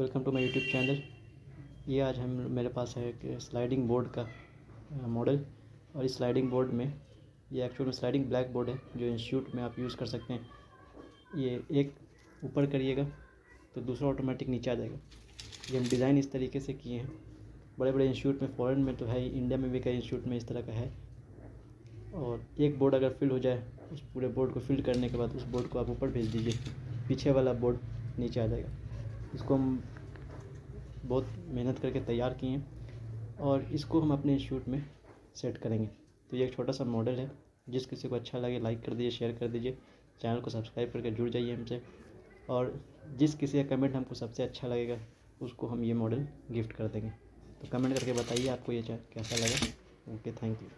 Welcome to my YouTube channel. ये आज हम, मेरे पास है एक स्लाइडिंग बोर्ड का मॉडल और इस स्लाइडिंग बोर्ड में, ये एक्चुअल में स्लाइडिंग ब्लैक बोर्ड है, जो इंस्टीट्यूट में आप यूज़ कर सकते हैं। ये एक ऊपर करिएगा तो दूसरा ऑटोमेटिक नीचे आ जाएगा। ये हम डिज़ाइन इस तरीके से किए हैं। बड़े बड़े इंस्टीट्यूट में फ़ॉरन में तो है इंडिया में भी कई इंस्टीट्यूट में इस तरह का है। और एक बोर्ड अगर फिल हो जाए, उस पूरे बोर्ड को फिल करने के बाद उस बोर्ड को आप ऊपर भेज दीजिए। पीछे वाला बोर्ड नीचे आ जाएगा। इसको हम बहुत मेहनत करके तैयार किए हैं और इसको हम अपने इंस्टीट्यूट में सेट करेंगे। तो ये एक छोटा सा मॉडल है। जिस किसी को अच्छा लगे लाइक कर दीजिए शेयर कर दीजिए। चैनल को सब्सक्राइब करके जुड़ जाइए हमसे। और जिस किसी का कमेंट हमको सबसे अच्छा लगेगा, उसको हम ये मॉडल गिफ्ट कर देंगे। तो कमेंट करके बताइए आपको ये कैसा लगा? Okay thank you